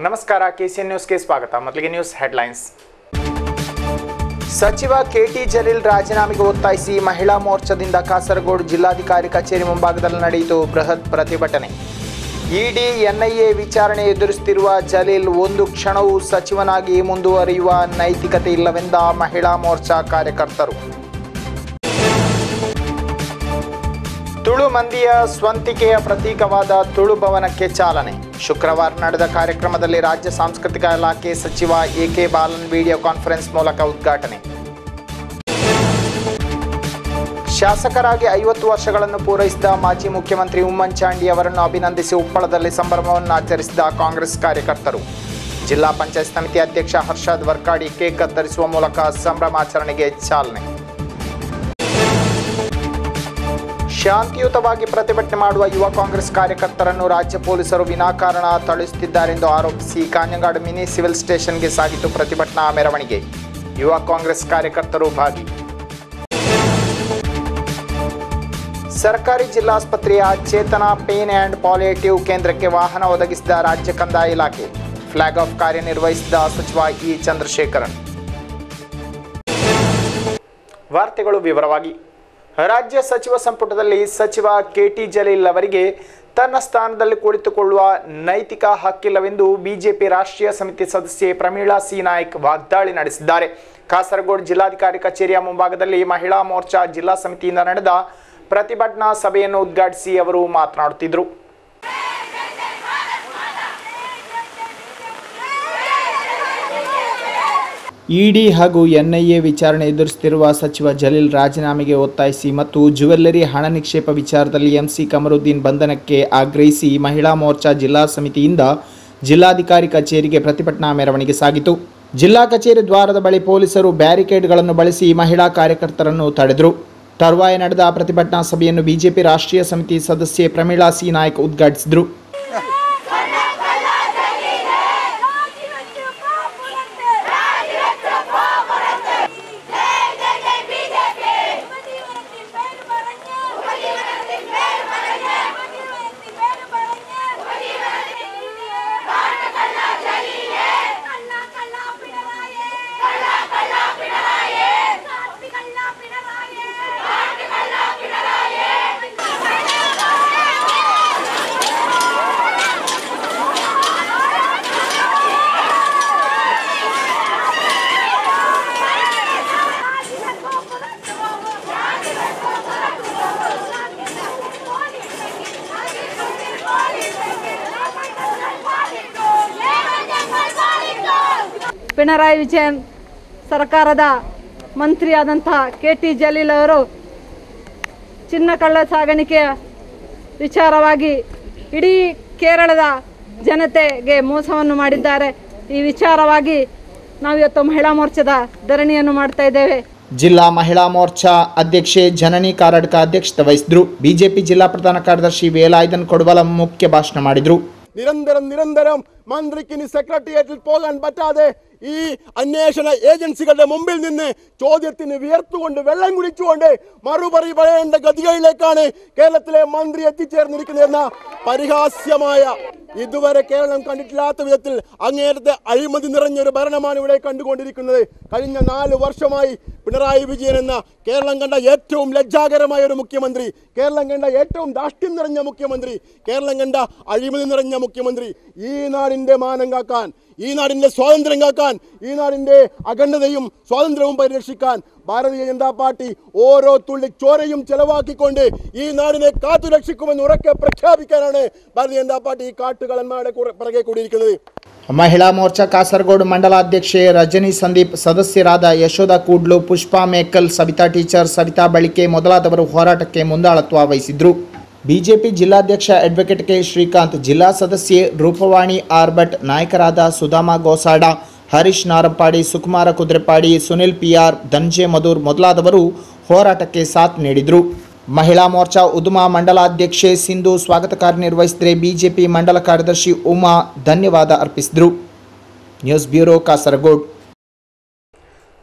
ನಮಸ್ಕಾರ ಕೆಸಿಎನ್ ನ್ಯೂಸ್ಗೆ ಸ್ವಾಗತ. ಮೊದಲಿಗೆ ನ್ಯೂಸ್ ಹೆಡ್ಲೈನ್ಸ್ ಸಚಿವ ಕೆಟಿ ಜಲೀಲ್ ರಾಜೀನಾಮೆಗೆ ಒತ್ತಾಯಿಸಿ ಮಹಿಳಾ ಮೋರ್ಚಾದಿಂದ ಕಾಸರಗೋಡು ಜಿಲ್ಲಾಧಿಕಾರಿ ಕಚೇರಿ ಮುಂಭಾಗದಲ್ಲಿ ನಡೆಯಿತು ಬೃಹತ್ ಪ್ರತಿಭಟನೆ. ಇಡಿ, ಎನ್ಐಎ ವಿಚಾರಣೆ ಎದುರಿಸುತ್ತಿರುವ ಜಲೀಲ್ ಒಂದು ಕ್ಷಣವೂ ಸಚಿವನಾಗಿ ಮುಂದುವರಿಯುವ ನೈತಿಕತೆ ಇಲ್ಲವೆಂದ ಮಹಿಳಾ ಮೋರ್ಚಾ ಕಾರ್ಯಕರ್ತರು. ತುಳು ಮಂದಿಯ ಸ್ವಂತಿಕೆಯ ಪ್ರತೀಕವಾದ ತುಳು ಭವನಕ್ಕೆ ಚಾಲನೆ. ಶುಕ್ರವಾರ ನಡೆದ ಕಾರ್ಯಕ್ರಮದಲ್ಲಿ ರಾಜ್ಯ ಸಾಂಸ್ಕೃತಿಕ ಇಲಾಖೆ ಸಚಿವ A K Balan video conference ಮೂಲಕ ಉದ್ಘಾಟನೆ. ಶಾಸಕರಾಗಿ ಐವತ್ತು ವರ್ಷಗಳನ್ನು ಪೂರೈಸಿದ ಮಾಜಿ ಮುಖ್ಯಮಂತ್ರಿ ಉಮ್ಮನ್ ಚಾಂಡಿ ಅವರನ್ನು ಅಭಿನಂದಿಸಿ ಉಪ್ಪಳದಲ್ಲಿ ಸಂಭ್ರಮವನ್ನು ಆಚರಿಸಿದ ಕಾಂಗ್ರೆಸ್ ಕಾರ್ಯಕರ್ತರು. ಜಿಲ್ಲಾ ಪಂಚಾಯತ್ ಸಮಿತಿ ಅಧ್ಯಕ್ಷ ಹರ್ಷಾದ್ ವರ್ಕಾಡಿ ಕೇಕ್ ಕತ್ತರಿಸುವ ಮೂಲಕ ಸಂಭ್ರಮಾಚರಣೆಗೆ ಚಾಲನೆ. ಶಾಂತಿಯುತವಾಗಿ ಪ್ರತಿಭಟನೆ ಮಾಡುವ ಯುವ ಕಾಂಗ್ರೆಸ್ ಕಾರ್ಯಕರ್ತರನ್ನು ರಾಜ್ಯ ಪೊಲೀಸರು ವಿನಾಕಾರಣ ತಳಿಸುತ್ತಿದ್ದಾರೆಂದು ಆರೋಪಿಸಿ ಕಾಂಜಂಗಾಡು ಮಿನಿ ಸಿವಿಲ್ ಸ್ಟೇಷನ್ಗೆ ಸಾಗಿತು ಪ್ರತಿಭಟನಾ ಮೆರವಣಿಗೆ. ಯುವ ಕಾಂಗ್ರೆಸ್ ಕಾರ್ಯಕರ್ತರು ಭಾಗಿ. ಸರ್ಕಾರಿ ಜಿಲ್ಲಾಸ್ಪತ್ರೆಯ ಚೇತನ ಪೇನ್ ಆ್ಯಂಡ್ ಪಾಲಿಯೇಟಿವ್ ಕೇಂದ್ರಕ್ಕೆ ವಾಹನ ಒದಗಿಸಿದ ರಾಜ್ಯ ಕಂದಾಯ ಇಲಾಖೆ. ಫ್ಲಾಗ್ ಆಫ್ ಕಾರ್ಯನಿರ್ವಹಿಸಿದ ಸಚಿವ ಇ ಚಂದ್ರಶೇಖರನ್. ವಾರ್ತೆಗಳು ವಿವರವಾಗಿ. ರಾಜ್ಯ ಸಚಿವ ಸಂಪುಟದಲ್ಲಿ ಸಚಿವ ಕೆಟಿ ಜಲೀಲ್ ಅವರಿಗೆ ತನ್ನ ಸ್ಥಾನದಲ್ಲಿ ಕುಳಿತುಕೊಳ್ಳುವ ನೈತಿಕ ಹಕ್ಕಿಲ್ಲವೆಂದು ಬಿಜೆಪಿ ರಾಷ್ಟ್ರೀಯ ಸಮಿತಿ ಸದಸ್ಯೆ ಪ್ರಮೀಳಾ ಸಿ. ನಾಯ್ಕ್ ವಾಗ್ದಾಳಿ ನಡೆಸಿದ್ದಾರೆ. ಕಾಸರಗೋಡು ಜಿಲ್ಲಾಧಿಕಾರಿ ಕಚೇರಿಯ ಮುಂಭಾಗದಲ್ಲಿ ಮಹಿಳಾ ಮೋರ್ಚಾ ಜಿಲ್ಲಾ ಸಮಿತಿಯಿಂದ ನಡೆದ ಪ್ರತಿಭಟನಾ ಸಭೆಯನ್ನು ಉದ್ಘಾಟಿಸಿ ಅವರು ಮಾತನಾಡುತ್ತಿದ್ದರು. ಇಡಿ ಹಾಗೂ ಎನ್ಐಎ ವಿಚಾರಣೆ ಎದುರಿಸುತ್ತಿರುವ ಸಚಿವ ಜಲೀಲ್ ರಾಜೀನಾಮೆಗೆ ಒತ್ತಾಯಿಸಿ ಮತ್ತು ಜುವೆಲ್ಲರಿ ಹಣ ನಿಕ್ಷೇಪ ವಿಚಾರದಲ್ಲಿ ಎಂಸಿ ಕಮರುದ್ದೀನ್ ಬಂಧನಕ್ಕೆ ಆಗ್ರಹಿಸಿ ಮಹಿಳಾ ಮೋರ್ಚಾ ಜಿಲ್ಲಾ ಸಮಿತಿಯಿಂದ ಜಿಲ್ಲಾಧಿಕಾರಿ ಕಚೇರಿಗೆ ಪ್ರತಿಭಟನಾ ಮೆರವಣಿಗೆ ಸಾಗಿತು. ಜಿಲ್ಲಾ ಕಚೇರಿ ದ್ವಾರದ ಬಳಿ ಪೊಲೀಸರು ಬ್ಯಾರಿಕೇಡ್ಗಳನ್ನು ಬಳಸಿ ಮಹಿಳಾ ಕಾರ್ಯಕರ್ತರನ್ನು ತಡೆದರು. ತರುವಾಯ ನಡೆದ ಪ್ರತಿಭಟನಾ ಸಭೆಯನ್ನು ಬಿಜೆಪಿ ರಾಷ್ಟ್ರೀಯ ಸಮಿತಿ ಸದಸ್ಯೆ ಪ್ರಮೀಳಾ ಸಿ. ನಾಯ್ಕ್ ಉದ್ಘಾಟಿಸಿದರು. ಪಿಣರಾಯಿ ವಿಜಯನ್ ಸರ್ಕಾರದ ಮಂತ್ರಿಯಾದಂತಹ ಕೆ ಟಿ ಜಲೀಲ್ ಅವರು ಚಿನ್ನ ಕಳ್ಳ ಸಾಗಾಣಿಕೆಯ ವಿಚಾರವಾಗಿ ಇಡೀ ಕೇರಳದ ಜನತೆಗೆ ಮೋಸವನ್ನು ಮಾಡಿದ್ದಾರೆ. ಈ ವಿಚಾರವಾಗಿ ನಾವು ಇವತ್ತು ಮಹಿಳಾ ಮೋರ್ಚಾದ ಧರಣಿಯನ್ನು ಮಾಡ್ತಾ ಇದ್ದೇವೆ. ಜಿಲ್ಲಾ ಮಹಿಳಾ ಮೋರ್ಚಾ ಅಧ್ಯಕ್ಷೆ ಜನನಿ ಕಾರಡ್ಕ ಅಧ್ಯಕ್ಷತೆ ವಹಿಸಿದ್ರು. ಬಿಜೆಪಿ ಜಿಲ್ಲಾ ಪ್ರಧಾನ ಕಾರ್ಯದರ್ಶಿ ವೇಲಾಯ್ದನ್ ಕೊಡಬಲ ಮುಖ್ಯ ಭಾಷಣ ಮಾಡಿದ್ರು. ನಿರಂತರ ನಿರಂತರಂ ಮಂತ್ರಿಕಿನಿ ಸೆಕ್ರೆಟರಿಯೇಟ್ ಪೋಲನ್ ಬಟಾದೆ ഈ അന്വേഷണ ഏജൻസികളുടെ മുമ്പിൽ നിന്ന് ചോദ്യത്തിന് വിയർത്തുകൊണ്ട് വെള്ളം കുടിച്ചുകൊണ്ട് മറുപടി പറയേണ്ട ഗതികളിലേക്കാണ് കേരളത്തിലെ മന്ത്രി എത്തിച്ചേർന്നിരിക്കുന്നതെന്ന പരിഹാസ്യമായ ഇതുവരെ കേരളം കണ്ടിട്ടില്ലാത്ത വിധത്തിൽ അങ്ങേരത്തെ അഴിമതി നിറഞ്ഞൊരു ഭരണമാണ് ഇവിടെ കണ്ടുകൊണ്ടിരിക്കുന്നത്. കഴിഞ്ഞ നാല് വർഷമായി പിണറായി വിജയൻ എന്ന കേരളം കണ്ട ഏറ്റവും ലജ്ജാകരമായ ഒരു മുഖ്യമന്ത്രി കേരളം കണ്ട ഏറ്റവും ദാഷ്ട്യം നിറഞ്ഞ മുഖ്യമന്ത്രി കേരളം കണ്ട അഴിമതി നിറഞ്ഞ മുഖ്യമന്ത്രി ഈ നാടിന്റെ മാനം കാക്കാൻ ഈ നാടിൻ്റെ സ്വാതന്ത്ര്യം കാക്കാൻ ഈ നാടിൻ്റെ അഖണ്ഡതയും സ്വാതന്ത്ര്യവും പരിരക്ഷിക്കാൻ ഭാരതീയ ജനതാ പാർട്ടി ഓരോ തുള്ളി ചോരയും ചെലവാക്കിക്കൊണ്ട് ഈ നാടിനെ കാത്തുരക്ഷിക്കുമെന്ന് ഉറക്കെ പ്രഖ്യാപിക്കാനാണ് ഭാരതീയ ജനതാ പാർട്ടി ഈ കാട്ടുകളന്മാരുടെ കുറെ- പിറകെ കൂടിയിരിക്കുന്നത് ಮಹಿಳಾ ಮೋರ್ಚಾ ಕಾಸರಗೋಡು ಮಂಡಲಾಧ್ಯಕ್ಷೆ ರಜನಿ ಸಂದೀಪ್ ಸದಸ್ಯರಾದ ಯಶೋಧ ಕೂಡ್ಲು ಪುಷ್ಪಾ ಮೇಕಲ್ ಸವಿತಾ ಟೀಚರ್ ಸವಿತಾ ಬಳಿಕೆ ಮೊದಲಾದವರು ಹೋರಾಟಕ್ಕೆ ಮುಂದಾಳತ್ವ ವಹಿಸಿದ್ರು ಬಿಜೆಪಿ ಜಿಲ್ಲಾಧ್ಯಕ್ಷ ಅಡ್ವೊಕೇಟ್ ಕೆ ಶ್ರೀಕಾಂತ್, ಜಿಲ್ಲಾ ಸದಸ್ಯೆ ರೂಪವಾಣಿ ಆರ್ ಭಟ್ ನಾಯಕರಾದ ಸುಧಾಮ ಗೋಸಾಡ, ಹರೀಶ್ ನಾರಂಪಾಡಿ ಸುಕುಮಾರ ಕುದ್ರೆಪಾಡಿ, ಸುನಿಲ್ ಪಿಆರ್, ಧನ್ಜೆ ಮಧುರ್ ಮೊದಲಾದವರು ಹೋರಾಟಕ್ಕೆ ಸಾಥ್ ನೀಡಿದರು. ಮಹಿಳಾ ಮೋರ್ಚಾ ಉದುಮಾ ಮಂಡಲಾಧ್ಯಕ್ಷೆ ಸಿಂಧು ಸ್ವಾಗತ ಕಾರ್ಯನಿರ್ವಹಿಸಿದರೆ ಬಿಜೆಪಿ ಮಂಡಲ ಕಾರ್ಯದರ್ಶಿ ಉಮಾ ಧನ್ಯವಾದ ಅರ್ಪಿಸಿದರು. News bureau Kasaragod.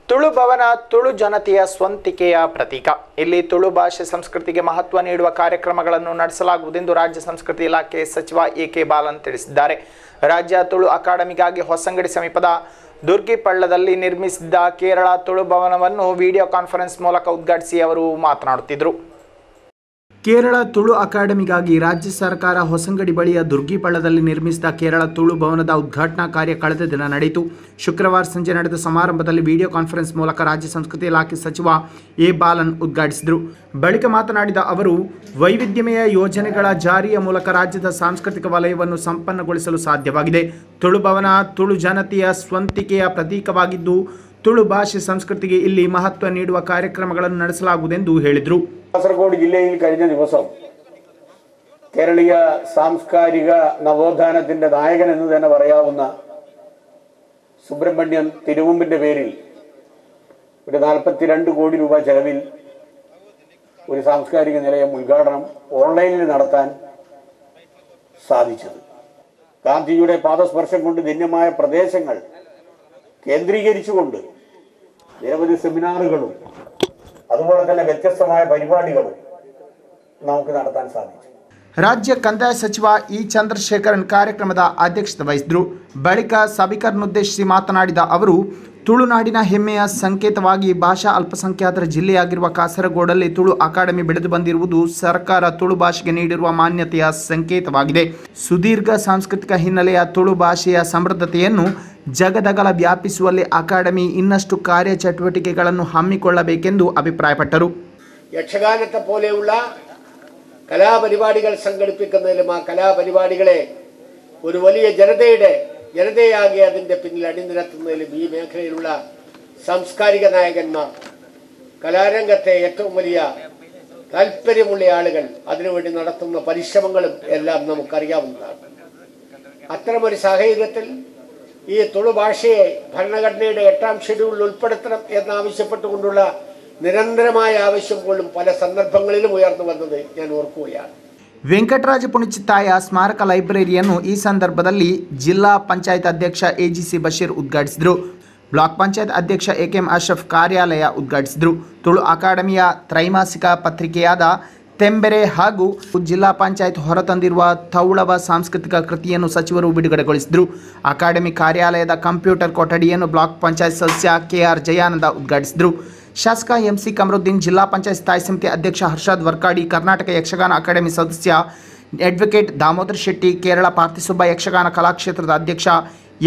Tulu Bhavan, Tulu ಜನತೆಯ ಸ್ವಂತಿಕೆಯ ಪ್ರತೀಕ. ಇಲ್ಲಿ ತುಳು ಭಾಷೆ ಸಂಸ್ಕೃತಿಗೆ ಮಹತ್ವ ನೀಡುವ ಕಾರ್ಯಕ್ರಮಗಳನ್ನು ನಡೆಸಲಾಗುವುದೆಂದು ರಾಜ್ಯ ಸಂಸ್ಕೃತಿ ಇಲಾಖೆ ಸಚಿವ ಎ ಕೆ ಬಾಲನ್ ತಿಳಿಸಿದ್ದಾರೆ. ರಾಜ್ಯ ತುಳು ಅಕಾಡೆಮಿಗಾಗಿ ಹೊಸಂಗಡಿ ಸಮೀಪದ ದುರ್ಗಿಪಳ್ಳದಲ್ಲಿ ನಿರ್ಮಿಸಿದ್ದ ಕೇರಳ ತುಳು ಭವನವನ್ನು ವಿಡಿಯೋ ಕಾನ್ಫರೆನ್ಸ್ ಮೂಲಕ ಉದ್ಘಾಟಿಸಿ ಅವರು ಮಾತನಾಡುತ್ತಿದ್ದರು. ಕೇರಳ ತುಳು ಅಕಾಡೆಮಿಗಾಗಿ ರಾಜ್ಯ ಸರ್ಕಾರ ಹೊಸಂಗಡಿ ಬಳಿಯ ದುರ್ಗಿಪಳ್ಳದಲ್ಲಿ ನಿರ್ಮಿಸಿದ ಕೇರಳ ತುಳು ಭವನದ ಉದ್ಘಾಟನಾ ಕಾರ್ಯ ಕಳೆದ ದಿನ ನಡೆಯಿತು. ಶುಕ್ರವಾರ ಸಂಜೆ ನಡೆದ ಸಮಾರಂಭದಲ್ಲಿ ವಿಡಿಯೋ ಕಾನ್ಫರೆನ್ಸ್ ಮೂಲಕ ರಾಜ್ಯ ಸಂಸ್ಕೃತಿ ಇಲಾಖೆ ಸಚಿವ ಎ. ಬಾಲನ್ ಉದ್ಘಾಟಿಸಿದರು. ಬಳಿಕ ಮಾತನಾಡಿದ ಅವರು, ವೈವಿಧ್ಯಮಯ ಯೋಜನೆಗಳ ಜಾರಿಯ ಮೂಲಕ ರಾಜ್ಯದ ಸಾಂಸ್ಕೃತಿಕ ವಲಯವನ್ನು ಸಂಪನ್ನಗೊಳಿಸಲು ಸಾಧ್ಯವಾಗಿದೆ. ತುಳು ಭವನ, ತುಳು ಜನತೆಯ ಸ್ವಂತಿಕೆಯ ಪ್ರತೀಕವಾಗಿದ್ದು, ತುಳು ಭಾಷೆ ಸಂಸ್ಕೃತಿಗೆ ಇಲ್ಲಿ ಮಹತ್ವ ನೀಡುವ ಕಾರ್ಯಕ್ರಮಗಳನ್ನು ನಡೆಸಲಾಗುವುದೆಂದು ಹೇಳಿದರು. കാസർഗോഡ് ജില്ലയിൽ കഴിഞ്ഞ ദിവസം കേരളീയ സാംസ്കാരിക നവോത്ഥാനത്തിന്റെ നായകൻ എന്ന് തന്നെ പറയാവുന്ന സുബ്രഹ്മണ്യൻ തിരുവുമ്പിന്റെ പേരിൽ ഒരു നാൽപ്പത്തിരണ്ട് കോടി രൂപ ചെലവിൽ ഒരു സാംസ്കാരിക നിലയം ഉദ്ഘാടനം ഓൺലൈനിൽ നടത്താൻ സാധിച്ചത്. ഗാന്ധിജിയുടെ പാദസ്പർശം കൊണ്ട് ധന്യമായ പ്രദേശങ്ങൾ കേന്ദ്രീകരിച്ചുകൊണ്ട് നിരവധി സെമിനാറുകളും അതുപോലെ തന്നെ വ്യത്യസ്തമായ പരിപാടികളും നമുക്ക് നടത്താൻ സാധിച്ചു ರಾಜ್ಯ ಕಂದಾಯ ಸಚಿವ ಇ ಚಂದ್ರಶೇಖರನ್ ಕಾರ್ಯಕ್ರಮದ ಅಧ್ಯಕ್ಷತೆ ವಹಿಸಿದರು ಬಳಿಕ ಸಭಿಕರನ್ನುದ್ದೇಶಿಸಿ ಮಾತನಾಡಿದ ಅವರು ತುಳುನಾಡಿನ ಹೆಮ್ಮೆಯ ಸಂಕೇತವಾಗಿ ಭಾಷಾ ಅಲ್ಪಸಂಖ್ಯಾತರ ಜಿಲ್ಲೆಯಾಗಿರುವ ಕಾಸರಗೋಡಲ್ಲಿ ತುಳು ಅಕಾಡೆಮಿ ಬೆಳೆದು ಬಂದಿರುವುದು ಸರ್ಕಾರ ತುಳು ಭಾಷೆಗೆ ನೀಡಿರುವ ಮಾನ್ಯತೆಯ ಸಂಕೇತವಾಗಿದೆ ಸುದೀರ್ಘ ಸಾಂಸ್ಕೃತಿಕ ಹಿನ್ನೆಲೆಯ ತುಳು ಭಾಷೆಯ ಸಮೃದ್ಧತೆಯನ್ನು ಜಗದಗಲ ವ್ಯಾಪಿಸುವಲ್ಲಿ ಅಕಾಡೆಮಿ ಇನ್ನಷ್ಟು ಕಾರ್ಯಚಟುವಟಿಕೆಗಳನ್ನು ಹಮ್ಮಿಕೊಳ್ಳಬೇಕೆಂದು ಅಭಿಪ್ರಾಯಪಟ್ಟರು യക്ഷഗാനത്തെ പോലെയുള്ള കലാപരിപാടികൾ സംഘടിപ്പിക്കുന്നതിലും ആ കലാപരിപാടികളെ ഒരു വലിയ ജനതയുടെ ജനതയാകെ അതിന്റെ പിന്നിൽ അണിനിരത്തുന്നതിലും ഈ മേഖലയിലുള്ള സാംസ്കാരിക നായകന്മാർ കലാരംഗത്തെ ഏറ്റവും വലിയ താല്പര്യമുള്ള ആളുകൾ അതിനുവേണ്ടി നടത്തുന്ന പരിശ്രമങ്ങളും എല്ലാം നമുക്കറിയാവുന്നതാണ്. അത്തരമൊരു സാഹചര്യത്തിൽ ഈ തുളു ഭാഷയെ ഭരണഘടനയുടെ എട്ടാം ഷെഡ്യൂളിൽ ഉൾപ്പെടുത്തണം എന്നാവശ്യപ്പെട്ടുകൊണ്ടുള്ള നിരന്തരമായ ആവശ്യം പോലും പല സന്ദർഭങ്ങളിലും ഉയർന്നു വന്നത് ഞാൻ ഓർക്കുകയാണ്. ವೆಂಕಟರಾಜ ಪುಣಿಚಿತ್ತಾಯ ಸ್ಮಾರಕ ಲೈಬ್ರರಿಯನ್ನು ಈ ಸಂದರ್ಭದಲ್ಲಿ ಜಿಲ್ಲಾ ಪಂಚಾಯತ್ ಅಧ್ಯಕ್ಷ ಎಜಿಸಿ ಬಶೀರ್ ಉದ್ಘಾಟಿಸಿದರು. ಬ್ಲಾಕ್ ಪಂಚಾಯತ್ ಅಧ್ಯಕ್ಷ ಎ ಕೆ ಎಂ ಅಶ್ರಫ್ ಕಾರ್ಯಾಲಯ ಉದ್ಘಾಟಿಸಿದರು. ತುಳು ಅಕಾಡೆಮಿಯ ತ್ರೈಮಾಸಿಕ ಪತ್ರಿಕೆಯಾದ ತೆಂಬೆರೆ ಹಾಗೂ ಜಿಲ್ಲಾ ಪಂಚಾಯತ್ ಹೊರತಂದಿರುವ ತೌಳವ ಸಾಂಸ್ಕೃತಿಕ ಕೃತಿಯನ್ನು ಸಚಿವರು ಬಿಡುಗಡೆಗೊಳಿಸಿದರು. ಅಕಾಡೆಮಿ ಕಾರ್ಯಾಲಯದ ಕಂಪ್ಯೂಟರ್ ಕೊಠಡಿಯನ್ನು ಬ್ಲಾಕ್ ಪಂಚಾಯತ್ ಸದಸ್ಯ ಕೆಆರ್ ಜಯಾನಂದ ಉದ್ಘಾಟಿಸಿದರು. ಶಾಸಕ ಎಂಸಿ ಕಮರುದ್ದೀನ್ ಜಿಲ್ಲಾ ಪಂಚಾಯತ್ ಸ್ಥಾಯಿ ಸಮಿತಿ ಅಧ್ಯಕ್ಷ ಹರ್ಷದ್ ವರ್ಕಾಡಿ, ಕರ್ನಾಟಕ ಯಕ್ಷಗಾನ ಅಕಾಡೆಮಿ ಸದಸ್ಯ ಅಡ್ವೊಕೇಟ್ ದಾಮೋದರ್ ಶೆಟ್ಟಿ, ಕೇರಳ ಪಾರ್ಥಿಸುಬ್ಬ ಯಕ್ಷಗಾನ ಕಲಾಕ್ಷೇತ್ರದ ಅಧ್ಯಕ್ಷ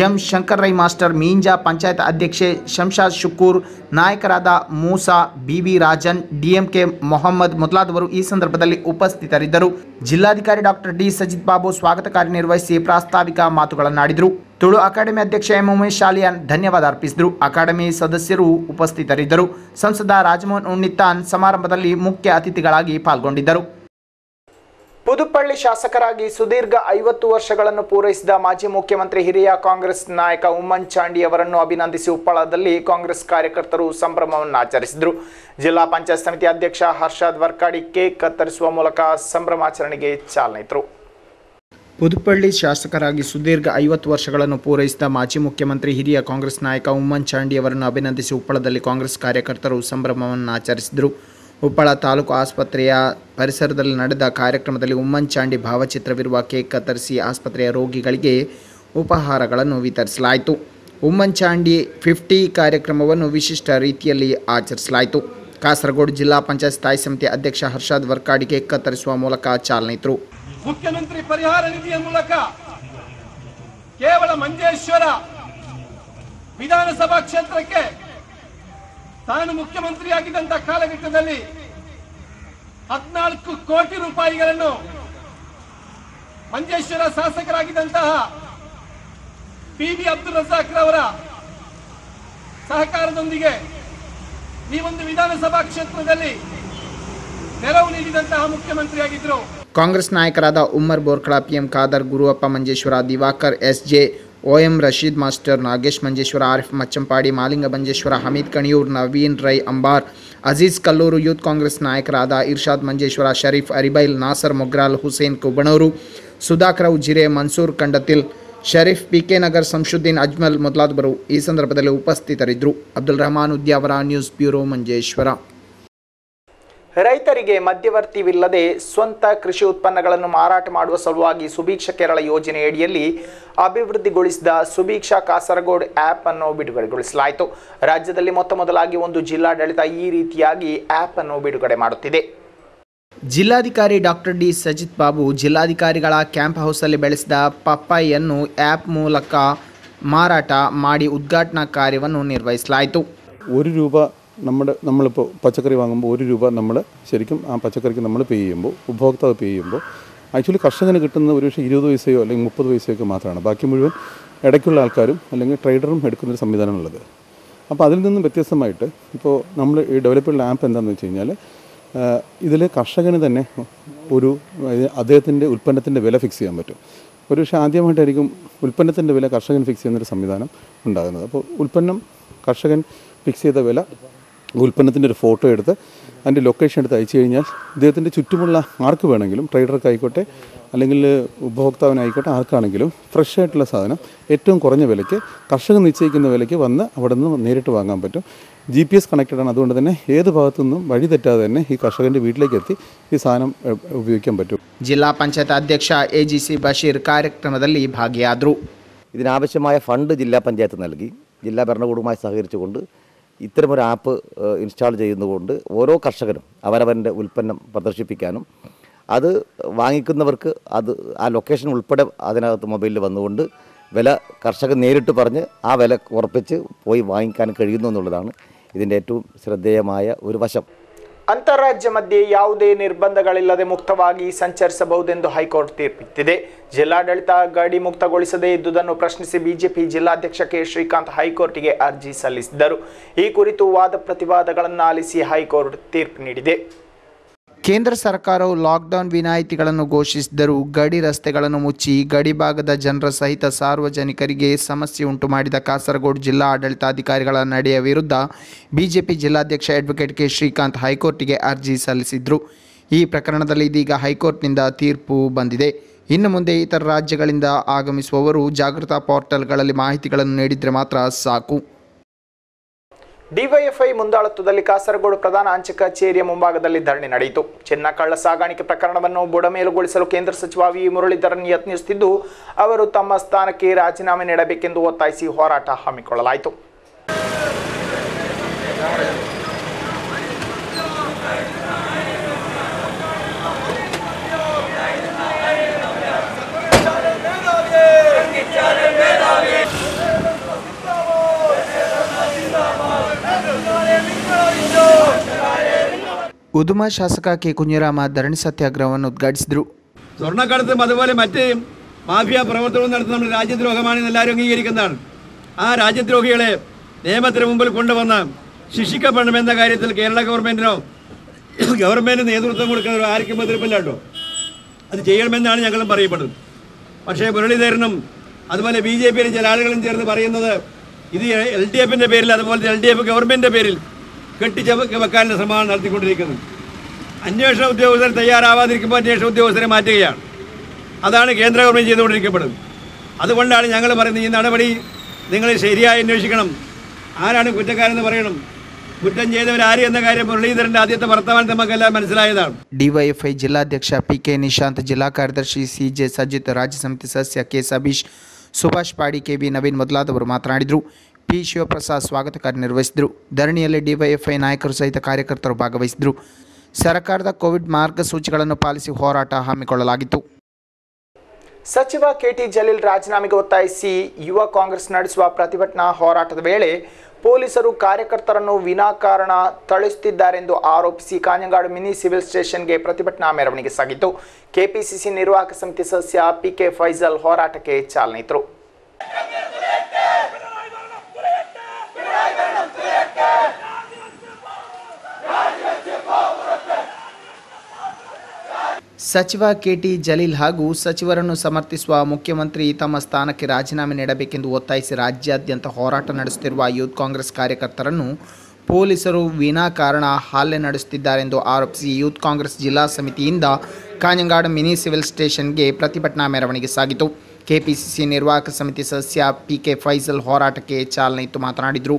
ಎಂ ಶಂಕರ್ ರೈ ಮಾಸ್ಟರ್, ಮೀಂಜಾ ಪಂಚಾಯತ್ ಅಧ್ಯಕ್ಷೆ ಶಂಶಾದ್ ಶುಕೂರ್, ನಾಯಕರಾದ ಮೂಸಾ ಬಿವಿ ರಾಜನ್, ಡಿಎಂಕೆ ಮೊಹಮ್ಮದ್ ಮೊದಲಾದವರು ಈ ಸಂದರ್ಭದಲ್ಲಿ ಉಪಸ್ಥಿತರಿದ್ದರು. ಜಿಲ್ಲಾಧಿಕಾರಿ ಡಾಕ್ಟರ್ ಡಿ ಸಜಿತ್ ಬಾಬು ಸ್ವಾಗತ ಕಾರ್ಯನಿರ್ವಹಿಸಿ ಪ್ರಾಸ್ತಾವಿಕ ಮಾತುಗಳನ್ನಾಡಿದರು. ತುಳು ಅಕಾಡೆಮಿ ಅಧ್ಯಕ್ಷ ಎಂ. ಉಮೇಶ್ ಶಾಲಿಯಾನ್ ಧನ್ಯವಾದ ಅರ್ಪಿಸಿದರು. ಅಕಾಡೆಮಿ ಸದಸ್ಯರು ಉಪಸ್ಥಿತರಿದ್ದರು. ಸಂಸದ ರಾಜಮೋಹನ್ ಉಣ್ಣಿತ್ತಾನ್ ಸಮಾರಂಭದಲ್ಲಿ ಮುಖ್ಯ ಅತಿಥಿಗಳಾಗಿ ಪಾಲ್ಗೊಂಡಿದ್ದರು. ಪುದುಪಳ್ಳಿ ಶಾಸಕರಾಗಿ ಸುದೀರ್ಘ ಐವತ್ತು ವರ್ಷಗಳನ್ನು ಪೂರೈಸಿದ ಮಾಜಿ ಮುಖ್ಯಮಂತ್ರಿ ಹಿರಿಯ ಕಾಂಗ್ರೆಸ್ ನಾಯಕ ಉಮ್ಮನ್ ಚಾಂಡಿ ಅವರನ್ನು ಅಭಿನಂದಿಸಿ ಉಪ್ಪಳದಲ್ಲಿ ಕಾಂಗ್ರೆಸ್ ಕಾರ್ಯಕರ್ತರು ಸಂಭ್ರಮವನ್ನು ಆಚರಿಸಿದರು. ಜಿಲ್ಲಾ ಪಂಚಾಯತ್ ಸಮಿತಿ ಅಧ್ಯಕ್ಷ ಹರ್ಷಾದ್ ವರ್ಕಾಡಿ ಕೇಕ್ ಕತ್ತರಿಸುವ ಮೂಲಕ ಸಂಭ್ರಮಾಚರಣೆಗೆ ಚಾಲನೆ ಇತ್ತರು ಪುದುಪಳ್ಳಿ ಶಾಸಕರಾಗಿ ಸುದೀರ್ಘ ಐವತ್ತು ವರ್ಷಗಳನ್ನು ಪೂರೈಸಿದ ಮಾಜಿ ಮುಖ್ಯಮಂತ್ರಿ, ಹಿರಿಯ ಕಾಂಗ್ರೆಸ್ ನಾಯಕ ಉಮ್ಮನ್ ಚಾಂಡಿ ಅವರನ್ನು ಅಭಿನಂದಿಸಿ ಉಪ್ಪಳದಲ್ಲಿ ಕಾಂಗ್ರೆಸ್ ಕಾರ್ಯಕರ್ತರು ಸಂಭ್ರಮವನ್ನು ಆಚರಿಸಿದರು. ಉಪ್ಪಳ ತಾಲೂಕು ಆಸ್ಪತ್ರೆಯ ಪರಿಸರದಲ್ಲಿ ನಡೆದ ಕಾರ್ಯಕ್ರಮದಲ್ಲಿ ಉಮ್ಮನ್ ಚಾಂಡಿ ಭಾವಚಿತ್ರವಿರುವ ಕೇಕ್ ಕತ್ತರಿಸಿ ಆಸ್ಪತ್ರೆಯ ರೋಗಿಗಳಿಗೆ ಉಪಹಾರಗಳನ್ನು ವಿತರಿಸಲಾಯಿತು. ಉಮ್ಮನ್ ಚಾಂಡಿ ಫಿಫ್ಟಿ ಕಾರ್ಯಕ್ರಮವನ್ನು ವಿಶಿಷ್ಟ ರೀತಿಯಲ್ಲಿ ಆಚರಿಸಲಾಯಿತು. ಕಾಸರಗೋಡು ಜಿಲ್ಲಾ ಪಂಚಾಯತ್ ಸ್ಥಾಯಿ ಸಮಿತಿ ಅಧ್ಯಕ್ಷ ಹರ್ಷಾದ್ ವರ್ಕಾಡಿಗೆ ಕತ್ತರಿಸುವ ಮೂಲಕ ಚಾಲನೆ ಇತ್ತರು ಮುಖ್ಯಮಂತ್ರಿ ಪರಿಹಾರ ನಿಧಿಯ ಮೂಲಕ ಕೇವಲ ಮಂಜೇಶ್ವರ ವಿಧಾನಸಭಾ ಕ್ಷೇತ್ರಕ್ಕೆ ತಾನು ಮುಖ್ಯಮಂತ್ರಿಯಾಗಿದ್ದಂತಹ ಕಾಲಘಟ್ಟದಲ್ಲಿ ಹದಿನಾಲ್ಕು ಕೋಟಿ ರೂಪಾಯಿಗಳನ್ನು ಮಂಜೇಶ್ವರ ಶಾಸಕರಾಗಿದ್ದಂತಹ ಪಿ ಬಿ ಅಬ್ದುಲ್ ರಜಾಕ್ ರವರ ಸಹಕಾರದೊಂದಿಗೆ ಈ ಒಂದು ವಿಧಾನಸಭಾ ಕ್ಷೇತ್ರದಲ್ಲಿ ನೆರವು ನೀಡಿದಂತಹ ಮುಖ್ಯಮಂತ್ರಿಯಾಗಿದ್ದರು ಕಾಂಗ್ರೆಸ್ ನಾಯಕರಾದ Ummer Borkala, PM Khader, Guruvappa Manjeshwar, Diwakar S J O M Rasheed master, Nagesh Manjeshwar Arif Machampady, Malinga Manjeshwar, Hameed Kaniyoor, Naveen Rai Ambar, Azeez Kallur youth Congress ನಾಯಕರಾದ ಇರ್ಷಾದ್ ಮಂಜೇಶ್ವರ, ಶರೀಫ್ ಅರಿಬೈಲ್, ನಾಸರ್ ಮೊಗ್ರಾಲ್, ಹುಸೇನ್ ಕುಬಣೂರು, ಸುಧಾಕರ್ ಉಜಿರೆ ಮನ್ಸೂರ್ ಕಂಡತಿಲ್, ಶರೀಫ್ ಪಿ ಕೆ ನಗರ್ ಸಂಶುದ್ದೀನ್ ಅಜ್ಮಲ್ ಮೊದಲಾದವರು ಈ ಸಂದರ್ಭದಲ್ಲಿ ಉಪಸ್ಥಿತರಿದ್ದರು. Abdul Rahman Udyavar news bureau Manjeshwar. ರೈತರಿಗೆ ಮಧ್ಯವರ್ತಿವಿಲ್ಲದೆ ಸ್ವಂತ ಕೃಷಿ ಉತ್ಪನ್ನಗಳನ್ನು ಮಾರಾಟ ಮಾಡುವ ಸಲುವಾಗಿ ಸುಭೀಕ್ಷ ಕೇರಳ ಯೋಜನೆಯಡಿಯಲ್ಲಿ ಅಭಿವೃದ್ಧಿಗೊಳಿಸಿದ ಸುಭೀಕ್ಷಾ ಕಾಸರಗೋಡ್ ಆ್ಯಪ್ ಅನ್ನು ಬಿಡುಗಡೆಗೊಳಿಸಲಾಯಿತು. ರಾಜ್ಯದಲ್ಲಿ ಮೊತ್ತ ಮೊದಲಾಗಿ ಒಂದು ಜಿಲ್ಲಾಡಳಿತ ಈ ರೀತಿಯಾಗಿ ಆ್ಯಪ್ ಅನ್ನು ಬಿಡುಗಡೆ ಮಾಡುತ್ತಿದೆ. ಜಿಲ್ಲಾಧಿಕಾರಿ ಡಾಕ್ಟರ್ ಡಿ. ಸಜಿತ್ ಬಾಬು ಜಿಲ್ಲಾಧಿಕಾರಿಗಳ ಕ್ಯಾಂಪ್ ಹೌಸಲ್ಲಿ ಬೆಳೆಸಿದ ಪಪ್ಪಾಯಿಯನ್ನು ಆ್ಯಪ್ ಮೂಲಕ ಮಾರಾಟ ಮಾಡಿ ಉದ್ಘಾಟನಾ ಕಾರ್ಯವನ್ನು ನಿರ್ವಹಿಸಲಾಯಿತು. നമ്മുടെ നമ്മളിപ്പോൾ പച്ചക്കറി വാങ്ങുമ്പോൾ ഒരു രൂപ നമ്മൾ ശരിക്കും ആ പച്ചക്കറിക്ക് നമ്മൾ പേ ചെയ്യുമ്പോൾ ഉപഭോക്താവ് പേ ചെയ്യുമ്പോൾ ആക്ച്വലി കർഷകന് കിട്ടുന്ന ഒരു പക്ഷേ ഇരുപത് പൈസയോ അല്ലെങ്കിൽ മുപ്പത് പൈസയോ ഒക്കെ മാത്രമാണ്. ബാക്കി മുഴുവൻ ഇടയ്ക്കുള്ള ആൾക്കാരും അല്ലെങ്കിൽ ട്രേഡറും എടുക്കുന്നൊരു സംവിധാനമുള്ളത് അപ്പോൾ അതിൽ നിന്നും വ്യത്യസ്തമായിട്ട് ഇപ്പോൾ നമ്മൾ ഈ ഡെവലപ്പ് ചെയ്യുന്ന ആപ്പ് എന്താണെന്ന് വെച്ച് കഴിഞ്ഞാൽ ഇതിൽ കർഷകന് തന്നെ ഒരു അദ്ദേഹത്തിന്റെ ഉൽപ്പന്നത്തിന്റെ വില ഫിക്സ് ചെയ്യാൻ പറ്റും. ഒരു പക്ഷേ ആദ്യമായിട്ടായിരിക്കും ഉൽപ്പന്നത്തിന്റെ വില കർഷകൻ ഫിക്സ് ചെയ്യുന്നൊരു സംവിധാനം ഉണ്ടാകുന്നത്. അപ്പോൾ ഉൽപ്പന്നം കർഷകൻ ഫിക്സ് ചെയ്ത വില ഉൽപ്പന്നത്തിൻ്റെ ഒരു ഫോട്ടോ എടുത്ത് അതിൻ്റെ ലൊക്കേഷൻ എടുത്ത് അയച്ചു കഴിഞ്ഞാൽ ഇദ്ദേഹത്തിൻ്റെ ചുറ്റുമുള്ള ആർക്ക് വേണമെങ്കിലും ട്രേഡർക്കായിക്കോട്ടെ അല്ലെങ്കിൽ ഉപഭോക്താവിനായിക്കോട്ടെ ആർക്കാണെങ്കിലും ഫ്രഷ് ആയിട്ടുള്ള സാധനം ഏറ്റവും കുറഞ്ഞ വിലയ്ക്ക് കർഷകൻ നിശ്ചയിക്കുന്ന വിലയ്ക്ക് വന്ന് അവിടെ നിന്ന് നേരിട്ട് വാങ്ങാൻ പറ്റും ജി പി എസ് കണക്റ്റഡ് ആണ് അതുകൊണ്ട് തന്നെ ഏത് ഭാഗത്തു നിന്നും വഴി തെറ്റാതെ തന്നെ ഈ കർഷകൻ്റെ വീട്ടിലേക്ക് എത്തി ഈ സാധനം എ, ഉപയോഗിക്കാൻ പറ്റും ಜಿಲ್ಲಾ ಪಂಚಾಯತ್ ಅಧ್ಯಕ್ಷ ಎ ಜಿ ಸಿ ಬಶೀರ್ ಕಾರ್ಯಕ್ರಮದಲ್ಲಿ ಭಾಗಿಯಾದರು ഇതിനാവശ്യമായ ഫണ്ട് ജില്ലാ പഞ്ചായത്ത് നൽകി ജില്ലാ ഭരണകൂടവുമായി സഹകരിച്ചുകൊണ്ട് ഇത്തരമൊരു ആപ്പ് ഇൻസ്റ്റാൾ ചെയ്യുന്നതുകൊണ്ട് ഓരോ കർഷകരും അവരവന്റെ ഉൽപ്പന്നം പ്രദർശിപ്പിക്കാനും അത് വാങ്ങിക്കുന്നവർക്ക് അത് ആ ലൊക്കേഷൻ ഉൾപ്പെടെ അതിനകത്ത് മൊബൈലിൽ വന്നുകൊണ്ട് വില കർഷകൻ നേരിട്ട് പറഞ്ഞ് ആ വില ഉറപ്പിച്ച് പോയി വാങ്ങിക്കാൻ കഴിയുന്നു എന്നുള്ളതാണ് ഇതിന്റെ ഏറ്റവും ശ്രദ്ധേയമായ ഒരു വശം. ಅಂತಾರಾಜ್ಯ ಮಧ್ಯೆ ಯಾವುದೇ ನಿರ್ಬಂಧಗಳಿಲ್ಲದೆ ಮುಕ್ತವಾಗಿ ಸಂಚರಿಸಬಹುದೆಂದು ಹೈಕೋರ್ಟ್ ತೀರ್ಪಿತ್ತಿದೆ ಜಿಲ್ಲಾಡಳಿತ ಗಡಿ ಮುಕ್ತಗೊಳಿಸದೇ ಇದ್ದುದನ್ನು ಪ್ರಶ್ನಿಸಿ ಬಿಜೆಪಿ ಜಿಲ್ಲಾಧ್ಯಕ್ಷ ಕೆ. ಶ್ರೀಕಾಂತ್ ಹೈಕೋರ್ಟ್ಗೆ ಅರ್ಜಿ ಸಲ್ಲಿಸಿದ್ದರು. ಈ ಕುರಿತು ವಾದ ಪ್ರತಿವಾದಗಳನ್ನು ಆಲಿಸಿ ಹೈಕೋರ್ಟ್ ತೀರ್ಪು ನೀಡಿದೆ. ಕೇಂದ್ರ ಸರ್ಕಾರವು ಲಾಕ್ಡೌನ್ ವಿನಾಯಿತಿಗಳನ್ನು ಘೋಷಿಸಿದರೂ ಗಡಿ ರಸ್ತೆಗಳನ್ನು ಮುಚ್ಚಿ ಗಡಿ ಭಾಗದ ಜನರ ಸಹಿತ ಸಾರ್ವಜನಿಕರಿಗೆ ಸಮಸ್ಯೆ ಉಂಟು ಮಾಡಿದ ಕಾಸರಗೋಡು ಜಿಲ್ಲಾ ಆಡಳಿತಾಧಿಕಾರಿಗಳ ನಡೆಯ ವಿರುದ್ಧ ಬಿಜೆಪಿ ಜಿಲ್ಲಾಧ್ಯಕ್ಷ ಅಡ್ವೊಕೇಟ್ ಕೆ ಶ್ರೀಕಾಂತ್ ಹೈಕೋರ್ಟ್ಗೆ ಅರ್ಜಿ ಸಲ್ಲಿಸಿದ್ರು. ಈ ಪ್ರಕರಣದಲ್ಲಿ ಇದೀಗ ಹೈಕೋರ್ಟ್ನಿಂದ ತೀರ್ಪು ಬಂದಿದೆ. ಇನ್ನು ಮುಂದೆ ಇತರ ರಾಜ್ಯಗಳಿಂದ ಆಗಮಿಸುವವರು ಜಾಗೃತ ಪೋರ್ಟಲ್ಗಳಲ್ಲಿ ಮಾಹಿತಿಗಳನ್ನು ನೀಡಿದರೆ ಮಾತ್ರ ಸಾಕು. ಡಿವೈಎಫ್ಐ ಮುಂದಾಳತ್ವದಲ್ಲಿ ಕಾಸರಗೋಡು ಪ್ರಧಾನ ಅಂಚೆ ಕಚೇರಿಯ ಮುಂಭಾಗದಲ್ಲಿ ಧರಣಿ ನಡೆಯಿತು. ಚಿನ್ನ ಕಳ್ಳ ಸಾಗಾಣಿಕೆ ಪ್ರಕರಣವನ್ನು ಬುಡಮೇಲುಗೊಳಿಸಲು ಕೇಂದ್ರ ಸಚಿವ ವಿ. ಮುರಳೀಧರನ್ ಯತ್ನಿಸುತ್ತಿದ್ದು, ಅವರು ತಮ್ಮ ಸ್ಥಾನಕ್ಕೆ ರಾಜೀನಾಮೆ ನೀಡಬೇಕೆಂದು ಒತ್ತಾಯಿಸಿ ಹೋರಾಟ ಹಮ್ಮಿಕೊಳ್ಳಲಾಯಿತು. ഉദുമ ശാസക കെ കുഞ്ഞിരാമ ധരണി സത്യാഗ്രഹം ഉദ്ഘാടിച്ചു സ്വർണക്കടത്തും അതുപോലെ മറ്റ് മാഫിയ പ്രവർത്തനവും നടത്തുന്ന നമ്മുടെ രാജ്യദ്രോഹമാണെന്ന് എല്ലാവരും അംഗീകരിക്കുന്നതാണ്. ആ രാജ്യദ്രോഹികളെ നിയമത്തിന് മുമ്പിൽ കൊണ്ടുവന്ന് ശിക്ഷിക്കപ്പെടണമെന്ന കാര്യത്തിൽ കേരള ഗവൺമെന്റിനോ ഗവൺമെന്റ് നേതൃത്വം കൊടുക്കുന്നവരോ ആർക്കും എതിർപ്പില്ലാട്ടോ അത് ചെയ്യണമെന്നാണ് ഞങ്ങളും പറയപ്പെടുന്നത്. പക്ഷേ മുരളീധരനും അതുപോലെ ബി ജെ പിയിലെ ചില ആളുകളും ചേർന്ന് പറയുന്നത് ഇത് എൽ ഡി എഫിന്റെ പേരിൽ അതുപോലെ എൽ ഡി എഫ് ഗവൺമെന്റിന്റെ പേരിൽ കെട്ടിച്ച വെക്കാനുള്ള ശ്രമമാണ് നടത്തിക്കൊണ്ടിരിക്കുന്നത് അന്വേഷണ ഉദ്യോഗസ്ഥർ തയ്യാറാവാതിരിക്കുമ്പോൾ അന്വേഷണ ഉദ്യോഗസ്ഥരെ മാറ്റുകയാണ് അതാണ് കേന്ദ്ര ഗവൺമെൻറ് ചെയ്തുകൊണ്ടിരിക്കപ്പെടുന്നത് അതുകൊണ്ടാണ് ഞങ്ങൾ പറയുന്നത് ഈ നടപടി നിങ്ങൾ ശരിയായി അന്വേഷിക്കണം ആരാണ് കുറ്റക്കാരെന്ന് പറയണം കുറ്റം ചെയ്തവരാര് എന്ന കാര്യം മുരളീധരൻ്റെ ആദ്യത്തെ വർത്തമാനം നമുക്കെല്ലാം മനസ്സിലായതാണ് ಡಿವೈಎಫ್ಐ ಜಿಲ್ಲಾಧ್ಯಕ್ಷ ಪಿ ಕೆ ನಿಶಾಂತ್ ಜಿಲ್ಲಾ ಕಾರ್ಯದರ್ಶಿ ಸಿ ಜೆ ಸಜಿತ್ ರಾಜ್ಯ ಸಮಿತಿ ಸದಸ್ಯ ಕೆ ಸಬೀಶ್ ಸುಭಾಷ್ ಪಾಡಿ ಕೆ ಬಿ ನವೀನ್ ಮೊದಲಾದವರು ಮಾತನಾಡಿದರು ಪಿ ಶಿವಪ್ರಸಾದ್ ಸ್ವಾಗತ ಕಾರ್ಯ ನಿರ್ವಹಿಸಿದರು ಧರಣಿಯಲ್ಲಿ ಡಿವೈಎಫ್ಐ ನಾಯಕರು ಸಹಿತ ಕಾರ್ಯಕರ್ತರು ಭಾಗವಹಿಸಿದರು. ಸರ್ಕಾರದ ಕೋವಿಡ್ ಮಾರ್ಗಸೂಚಿಗಳನ್ನು ಪಾಲಿಸಿ ಹೋರಾಟ ಹಮ್ಮಿಕೊಳ್ಳಲಾಗಿತ್ತು. ಸಚಿವ ಕೆಟಿ ಜಲೀಲ್ ರಾಜೀನಾಮೆಗೆ ಒತ್ತಾಯಿಸಿ ಯುವ ಕಾಂಗ್ರೆಸ್ ನಡೆಸುವ ಪ್ರತಿಭಟನಾ ಹೋರಾಟದ ವೇಳೆ ಪೊಲೀಸರು ಕಾರ್ಯಕರ್ತರನ್ನು ವಿನಾಕಾರಣ ತಳಿಸುತ್ತಿದ್ದಾರೆಂದು ಆರೋಪಿಸಿ ಕಾಂಜಂಗಾಡು ಮಿನಿ ಸಿವಿಲ್ ಸ್ಟೇಷನ್ಗೆ ಪ್ರತಿಭಟನಾ ಮೆರವಣಿಗೆ ಸಾಗಿತ್ತು. ಕೆಪಿಸಿಸಿ ನಿರ್ವಾಹಕ ಸಮಿತಿ ಸದಸ್ಯ ಪಿಕೆ ಫೈಜಲ್ ಹೋರಾಟಕ್ಕೆ ಚಾಲನೆ ಸಚಿವ ಕೆಟಿ ಜಲೀಲ್ ಹಾಗೂ ಸಚಿವರನ್ನು ಸಮರ್ಥಿಸುವ ಮುಖ್ಯಮಂತ್ರಿ ತಮ್ಮ ಸ್ಥಾನಕ್ಕೆ ರಾಜೀನಾಮೆ ನೀಡಬೇಕೆಂದು ಒತ್ತಾಯಿಸಿ ರಾಜ್ಯಾದ್ಯಂತ ಹೋರಾಟ ನಡೆಸುತ್ತಿರುವ ಯೂತ್ ಕಾಂಗ್ರೆಸ್ ಕಾರ್ಯಕರ್ತರನ್ನು ಪೊಲೀಸರು ವಿನಾಕಾರಣ ಹಲ್ಲೆ ನಡೆಸುತ್ತಿದ್ದಾರೆಂದು ಆರೋಪಿಸಿ ಯೂತ್ ಕಾಂಗ್ರೆಸ್ ಜಿಲ್ಲಾ ಸಮಿತಿಯಿಂದ ಕಾಂಜಂಗಾಡು ಮಿನಿ ಸಿವಿಲ್ ಸ್ಟೇಷನ್ಗೆ ಪ್ರತಿಭಟನಾ ಮೆರವಣಿಗೆ ಸಾಗಿತು. ಕೆಪಿಸಿಸಿ ನಿರ್ವಾಹಕ ಸಮಿತಿ ಸದಸ್ಯ ಪಿಕೆ ಫೈಜಲ್ ಹೋರಾಟಕ್ಕೆ ಚಾಲನೆ ಇತ್ತು ಮಾತನಾಡಿದರು.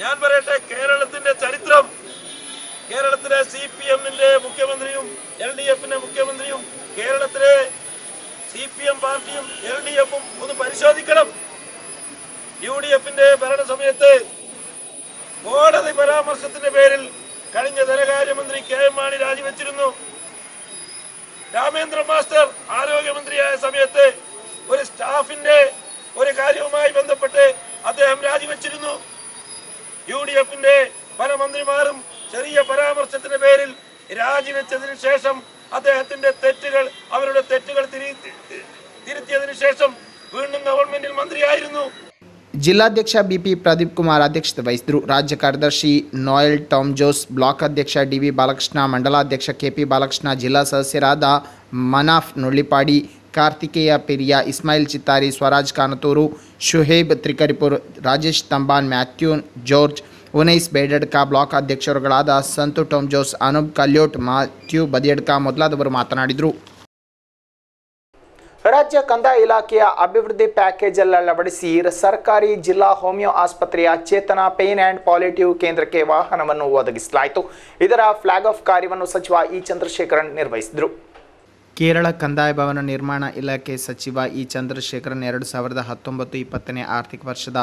ഞാൻ പറയട്ടെ കേരളത്തിന്റെ ചരിത്രം കേരളത്തിലെ സി പി എമ്മിന്റെ മുഖ്യമന്ത്രിയും എൽ ഡി എഫിന്റെ മുഖ്യമന്ത്രിയും കേരളത്തിലെ സി പി എം പാർട്ടിയും എൽ ഡി എഫും ഒന്ന് പരിശോധിക്കണം. യു ഡി എഫിന്റെ ഭരണ സമയത്ത് കോടതി പരാമർശത്തിന്റെ പേരിൽ കഴിഞ്ഞ ധനകാര്യമന്ത്രി കെ എം മാണി രാജിവെച്ചിരുന്നു. രാമേന്ദ്ര മാസ്റ്റർ ആരോഗ്യമന്ത്രിയായ സമയത്ത് ഒരു സ്റ്റാഫിന്റെ ഒരു കാര്യവുമായി ബന്ധപ്പെട്ട് അദ്ദേഹം രാജിവെച്ചിരുന്നു. യു ഡി എഫിന്റെ പല മന്ത്രിമാരും ചെറിയ പരാമർശത്തിന്റെ പേരിൽ രാജിവെച്ചതിന് ശേഷം അദ്ദേഹത്തിന്റെ തെറ്റുകൾ അവരുടെ തെറ്റുകൾ തിരി- തിരുത്തിയതിനു ശേഷം വീണ്ടും ഗവൺമെന്റിൽ മന്ത്രിയായിരുന്നു ಜಿಲ್ಲಾಧ್ಯಕ್ಷ ಬಿಪಿ ಪ್ರದೀಪ್ ಕುಮಾರ್ ಅಧ್ಯಕ್ಷತೆ ವಹಿಸಿದರು ರಾಜ್ಯ ಕಾರ್ಯದರ್ಶಿ ನೋಯಲ್ ಟಾಮ್ ಜೋಸ್ ಬ್ಲಾಕ್ ಅಧ್ಯಕ್ಷ ಡಿವಿ ಬಾಲಕೃಷ್ಣ ಮಂಡಲಾಧ್ಯಕ್ಷ ಕೆಪಿ ಬಾಲಕೃಷ್ಣ ಜಿಲ್ಲಾ ಸದಸ್ಯರಾದ ಮನಾಫ್ ನುಳ್ಳಿಪಾಡಿ ಕಾರ್ತಿಕೇಯ ಪೆರಿಯ, ಇಸ್ಮಾಯಿಲ್ ಚಿತ್ತಾರಿ, ಸ್ವರಾಜ್ ಕಾನತೂರು, ಶುಹೇಬ್ ತ್ರಿಕರಿಪುರ್, ರಾಜೇಶ್ ತಂಬಾನ್, ಮ್ಯಾಥ್ಯೂ, ಜಾರ್ಜ್, ಉನೈಸ್ ಬೇಡಡ್ಕ ಬ್ಲಾಕ್ ಅಧ್ಯಕ್ಷರುಗಳಾದ ಸಂತು ಟೋಮ್ ಜೋಸ್ ಅನೂಪ್ ಕಲ್ಯೋಟ್, ಮಾಥ್ಯೂ ಬದಿಯಡ್ಕ ಮೊದಲಾದವರು ಮಾತನಾಡಿದರು. ರಾಜ್ಯ ಕಂದಾಯ ಇಲಾಖೆಯ ಅಭಿವೃದ್ಧಿ ಪ್ಯಾಕೇಜ್ ಅಳವಡಿಸಿ ಸರ್ಕಾರಿ ಜಿಲ್ಲಾ ಹೋಮಿಯೋ ಆಸ್ಪತ್ರೆಯ ಚೇತನ ಪೇನ್ ಆ್ಯಂಡ್ ಪಾಲಿಟಿವ್ ಕೇಂದ್ರಕ್ಕೆ ವಾಹನವನ್ನು ಒದಗಿಸಲಾಯಿತು. ಇದರ ಫ್ಲಾಗ್ ಆಫ್ ಕಾರ್ಯವನ್ನು ಸಚಿವ ಇ ಚಂದ್ರಶೇಖರನ್ ನಿರ್ವಹಿಸಿದರು. ಕೇರಳ ಕಂದಾಯ ಭವನ ನಿರ್ಮಾಣ ಇಲಾಖೆ ಸಚಿವ ಇ. ಚಂದ್ರಶೇಖರನ್ ಎರಡು ಸಾವಿರದ ಹತ್ತೊಂಬತ್ತು ಇಪ್ಪತ್ತನೇ ಆರ್ಥಿಕ ವರ್ಷದ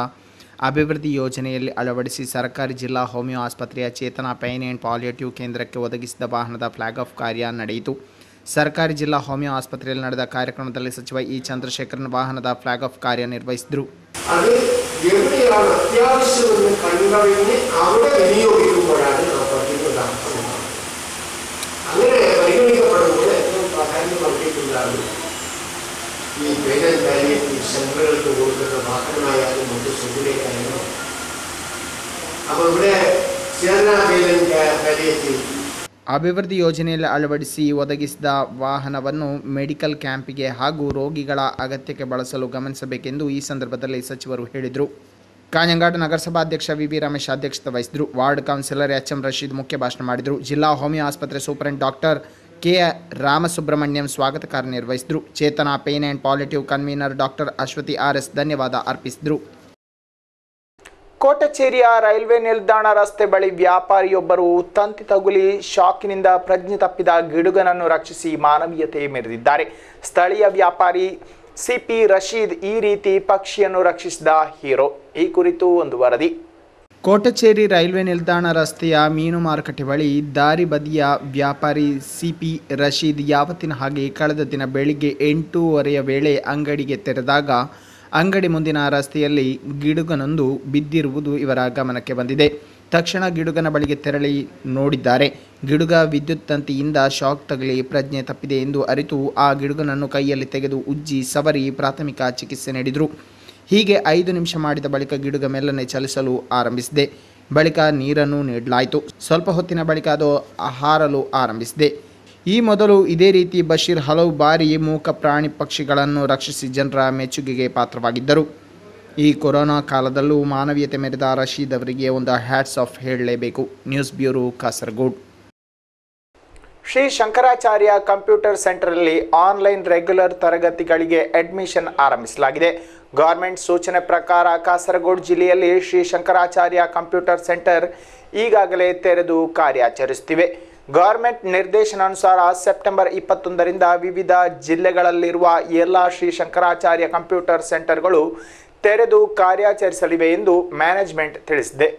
ಅಭಿವೃದ್ಧಿ ಯೋಜನೆಯಲ್ಲಿ ಅಳವಡಿಸಿ ಸರ್ಕಾರಿ ಜಿಲ್ಲಾ ಹೋಮಿಯೋ ಆಸ್ಪತ್ರೆಯ ಚೇತನ ಪೈನ್ ಆ್ಯಂಡ್ ಪಾಲಿಯೇಟಿವ್ ಕೇಂದ್ರಕ್ಕೆ ಒದಗಿಸಿದ ವಾಹನದ ಫ್ಲಾಗ್ ಆಫ್ ಕಾರ್ಯ ನಡೆಯಿತು. ಸರ್ಕಾರಿ ಜಿಲ್ಲಾ ಹೋಮಿಯೋ ಆಸ್ಪತ್ರೆಯಲ್ಲಿ ನಡೆದ ಕಾರ್ಯಕ್ರಮದಲ್ಲಿ ಸಚಿವ ಇ. ಚಂದ್ರಶೇಖರನ್ ವಾಹನದ ಫ್ಲಾಗ್ ಆಫ್ ಕಾರ್ಯ ನಿರ್ವಹಿಸಿದರು. അത് കാലത്താണ് ಈ പേരൻ വാലിയെ ಈ കൊടുക്കുന്ന ഭാഗമായ മുമ്പ് സുഖിലേക്കായിരുന്നു അപ്പോൾ ഇവിടെ ചേർന്ന പേരൻ ಅಭಿವೃದ್ಧಿ ಯೋಜನೆಯಲ್ಲಿ ಅಳವಡಿಸಿ ಒದಗಿಸಿದ ವಾಹನವನ್ನು ಮೆಡಿಕಲ್ ಕ್ಯಾಂಪಿಗೆ ಹಾಗೂ ರೋಗಿಗಳ ಅಗತ್ಯಕ್ಕೆ ಬಳಸಲು ಗಮನಿಸಬೇಕೆಂದು ಈ ಸಂದರ್ಭದಲ್ಲಿ ಸಚಿವರು ಹೇಳಿದರು. ಕಾಂಜಂಗಾಡು ನಗರಸಭಾಧ್ಯಕ್ಷ ಅಧ್ಯಕ್ಷ ವಿ ರಮೇಶ್ ಅಧ್ಯಕ್ಷತೆ ವಹಿಸಿದರು. Ward councillor H M Rasheed ಮುಖ್ಯ ಭಾಷಣ ಮಾಡಿದರು. ಜಿಲ್ಲಾ ಹೋಮಿಯೋ ಆಸ್ಪತ್ರೆ ಸೂಪರಿಂಟ್ ಡಾಕ್ಟರ್ ಕೆ ರಾಮಸುಬ್ರಹ್ಮಣ್ಯಂ ಸ್ವಾಗತ ಕಾರ್ಯ ನಿರ್ವಹಿಸಿದರು Chetana, pain and palliative convener doctor Ashwathi R S ಧನ್ಯವಾದ ಅರ್ಪಿಸಿದರು. ಕೋಟಚೇರಿಯ ರೈಲ್ವೆ ನಿಲ್ದಾಣ ರಸ್ತೆ ಬಳಿ ವ್ಯಾಪಾರಿಯೊಬ್ಬರು ತಂತಿ ತಗುಲಿ ಶಾಕಿನಿಂದ ಪ್ರಜ್ಞೆ ತಪ್ಪಿದ ಗಿಡುಗನನ್ನು ರಕ್ಷಿಸಿ ಮಾನವೀಯತೆ ಮೆರೆದಿದ್ದಾರೆ. ಸ್ಥಳೀಯ ವ್ಯಾಪಾರಿ ಸಿಪಿ ರಶೀದ್ ಈ ರೀತಿ ಪಕ್ಷಿಯನ್ನು ರಕ್ಷಿಸಿದ ಹೀರೋ. ಈ ಕುರಿತು ಒಂದು ವರದಿ. ಕೋಟಚೇರಿ ರೈಲ್ವೆ ನಿಲ್ದಾಣ ರಸ್ತೆಯ ಮೀನು ಮಾರುಕಟ್ಟೆ ಬಳಿ ದಾರಿ ಬದಿಯ ವ್ಯಾಪಾರಿ ಸಿಪಿ ರಶೀದ್ ಯಾವತ್ತಿನ ಹಾಗೆ ಕಳೆದ ದಿನ ಬೆಳಿಗ್ಗೆ ಎಂಟೂವರೆಯ ವೇಳೆ ಅಂಗಡಿಗೆ ತೆರೆದಾಗ ಅಂಗಡಿ ಮುಂದಿನ ರಸ್ತೆಯಲ್ಲಿ ಗಿಡುಗನೊಂದು ಬಿದ್ದಿರುವುದು ಇವರ ಗಮನಕ್ಕೆ ಬಂದಿದೆ. ತಕ್ಷಣ ಗಿಡುಗನ ಬಳಿಗೆ ತೆರಳಿ ನೋಡಿದ್ದಾರೆ. ಗಿಡುಗ ವಿದ್ಯುತ್ ತಂತಿಯಿಂದ ಶಾಕ್ ತಗಲಿ ಪ್ರಜ್ಞೆ ತಪ್ಪಿದೆ ಎಂದು ಅರಿತು ಆ ಗಿಡುಗನನ್ನು ಕೈಯಲ್ಲಿ ತೆಗೆದು ಉಜ್ಜಿ ಸವರಿ ಪ್ರಾಥಮಿಕ ಚಿಕಿತ್ಸೆ ನೀಡಿದರು. ಹೀಗೆ ಐದು ನಿಮಿಷ ಮಾಡಿದ ಬಳಿಕ ಗಿಡುಗ ಮೆಲ್ಲನೆ ಚಲಿಸಲು ಆರಂಭಿಸಿದೆ. ಬಳಿಕ ನೀರನ್ನು ನೀಡಲಾಯಿತು. ಸ್ವಲ್ಪ ಹೊತ್ತಿನ ಬಳಿಕ ಅದು ಹಾರಲು ಆರಂಭಿಸಿದೆ. ಈ ಮೊದಲು ಇದೇ ರೀತಿ ಬಶೀರ್ ಹಲವು ಬಾರಿ ಮೂಕ ಪ್ರಾಣಿ ಪಕ್ಷಿಗಳನ್ನು ರಕ್ಷಿಸಿ ಜನರ ಮೆಚ್ಚುಗೆಗೆ ಪಾತ್ರವಾಗಿದ್ದರು. ಈ ಕೊರೋನಾ ಕಾಲದಲ್ಲೂ ಮಾನವೀಯತೆ ಮೆರೆದ ರಶೀದ್ ಅವರಿಗೆ ಒಂದು ಹ್ಯಾಟ್ಸ್ ಆಫ್ ಹೇಳಲೇಬೇಕು. News bureau Kasaragod. Shri Shankaracharya computer ಸೆಂಟರಲ್ಲಿ online regular ತರಗತಿಗಳಿಗೆ ಅಡ್ಮಿಷನ್ ಆರಂಭಿಸಲಾಗಿದೆ. ಗೌರ್ಮೆಂಟ್ ಸೂಚನೆ ಪ್ರಕಾರ ಕಾಸರಗೋಡು ಜಿಲ್ಲೆಯಲ್ಲಿ ಶ್ರೀ ಶಂಕರಾಚಾರ್ಯ ಕಂಪ್ಯೂಟರ್ ಸೆಂಟರ್ ಈಗಾಗಲೇ ತೆರೆದು ಕಾರ್ಯಾಚರಿಸುತ್ತಿವೆ. ಗೌರ್ಮೆಂಟ್ ನಿರ್ದೇಶನಾನುಸಾರ ಸೆಪ್ಟೆಂಬರ್ ಇಪ್ಪತ್ತೊಂದರಿಂದ ವಿವಿಧ ಜಿಲ್ಲೆಗಳಲ್ಲಿರುವ ಎಲ್ಲ ಶ್ರೀ ಶಂಕರಾಚಾರ್ಯ ಕಂಪ್ಯೂಟರ್ ಸೆಂಟರ್ಗಳು ತೆರೆದು ಕಾರ್ಯಾಚರಿಸಲಿವೆ ಎಂದು ಮ್ಯಾನೇಜ್ಮೆಂಟ್ ತಿಳಿಸಿದೆ.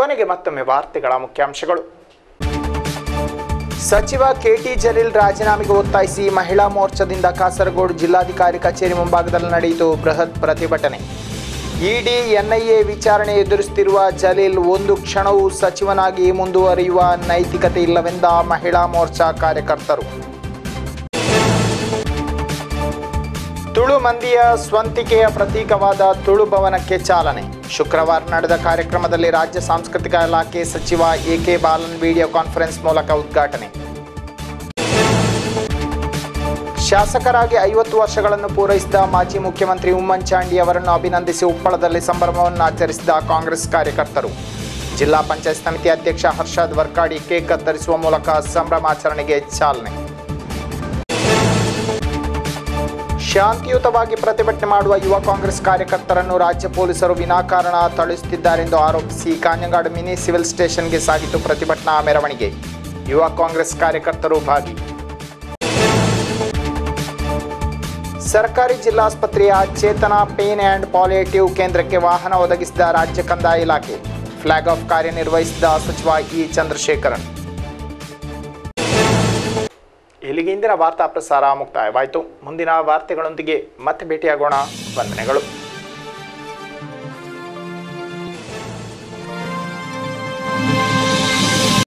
ಕೊನೆಗೆ ಮತ್ತೊಮ್ಮೆ ವಾರ್ತೆಗಳ ಮುಖ್ಯಾಂಶಗಳು. ಸಚಿವ ಕೆಟಿ ಜಲೀಲ್ ರಾಜೀನಾಮೆಗೆ ಒತ್ತಾಯಿಸಿ ಮಹಿಳಾ ಮೋರ್ಚಾದಿಂದ ಕಾಸರಗೋಡು ಜಿಲ್ಲಾಧಿಕಾರಿ ಕಚೇರಿ ಮುಂಭಾಗದಲ್ಲಿ ನಡೆಯಿತು ಬೃಹತ್ ಪ್ರತಿಭಟನೆ. ಇಡಿ ಎನ್ಐಎ ವಿಚಾರಣೆ ಎದುರಿಸುತ್ತಿರುವ ಜಲೀಲ್ ಒಂದು ಕ್ಷಣವೂ ಸಚಿವನಾಗಿ ಮುಂದುವರಿಯುವ ನೈತಿಕತೆ ಇಲ್ಲವೆಂದ ಮಹಿಳಾ ಮೋರ್ಚಾ ಕಾರ್ಯಕರ್ತರು. ತುಳು ಮಂದಿಯ ಸ್ವಂತಿಕೆಯ ಪ್ರತೀಕವಾದ ತುಳು ಭವನಕ್ಕೆ ಚಾಲನೆ. ಶುಕ್ರವಾರ ನಡೆದ ಕಾರ್ಯಕ್ರಮದಲ್ಲಿ ರಾಜ್ಯ ಸಾಂಸ್ಕೃತಿಕ ಇಲಾಖೆ ಸಚಿವ A K Balan video conference ಮೂಲಕ ಉದ್ಘಾಟನೆ. ಶಾಸಕರಾಗಿ ಐವತ್ತು ವರ್ಷಗಳನ್ನು ಪೂರೈಸಿದ ಮಾಜಿ ಮುಖ್ಯಮಂತ್ರಿ ಉಮ್ಮನ್ ಚಾಂಡಿ ಅವರನ್ನು ಅಭಿನಂದಿಸಿ ಉಪ್ಪಳದಲ್ಲಿ ಸಂಭ್ರಮವನ್ನು ಆಚರಿಸಿದ ಕಾಂಗ್ರೆಸ್ ಕಾರ್ಯಕರ್ತರು. ಜಿಲ್ಲಾ ಪಂಚಾಯತ್ ಸಮಿತಿ ಅಧ್ಯಕ್ಷ ಹರ್ಷಾದ್ ವರ್ಕಾಡಿ ಕೇಕ್ ಕತ್ತರಿಸುವ ಮೂಲಕ ಸಂಭ್ರಮಾಚರಣೆಗೆ ಚಾಲನೆ. ಶಾಂತಿಯುತವಾಗಿ ಪ್ರತಿಭಟನೆ ಮಾಡುವ ಯುವ ಕಾಂಗ್ರೆಸ್ ಕಾರ್ಯಕರ್ತರನ್ನು ರಾಜ್ಯ ಪೊಲೀಸರು ವಿನಾಕಾರಣ ಥಳಿಸುತ್ತಿದ್ದಾರೆಂದು ಆರೋಪಿಸಿ ಕಾಂಜಂಗಾಡು ಮಿನಿ ಸಿವಿಲ್ ಸ್ಟೇಷನ್ಗೆ ಸಾಗಿತು ಪ್ರತಿಭಟನಾ ಮೆರವಣಿಗೆ. ಯುವ ಕಾಂಗ್ರೆಸ್ ಕಾರ್ಯಕರ್ತರು ಭಾಗಿ. ಸರ್ಕಾರಿ ಜಿಲ್ಲಾಸ್ಪತ್ರೆಯ ಚೇತನ ಪೇನ್ ಆ್ಯಂಡ್ ಪಾಲಿಯೇಟಿವ್ ಕೇಂದ್ರಕ್ಕೆ ವಾಹನ ಒದಗಿಸಿದ ರಾಜ್ಯ ಕಂದಾಯ ಇಲಾಖೆ. ಫ್ಲಾಗ್ ಆಫ್ ಕಾರ್ಯನಿರ್ವಹಿಸಿದ ಸಚಿವ ಇ ಚಂದ್ರಶೇಖರನ್. ಇಲ್ಲಿಗೆ ಇಂದಿನ ವಾರ್ತಾ ಪ್ರಸಾರ ಮುಕ್ತಾಯವಾಯಿತು. ಮುಂದಿನ ವಾರ್ತೆಗಳೊಂದಿಗೆ ಮತ್ತೆ ಭೇಟಿಯಾಗೋಣ. ವಂದನೆಗಳು.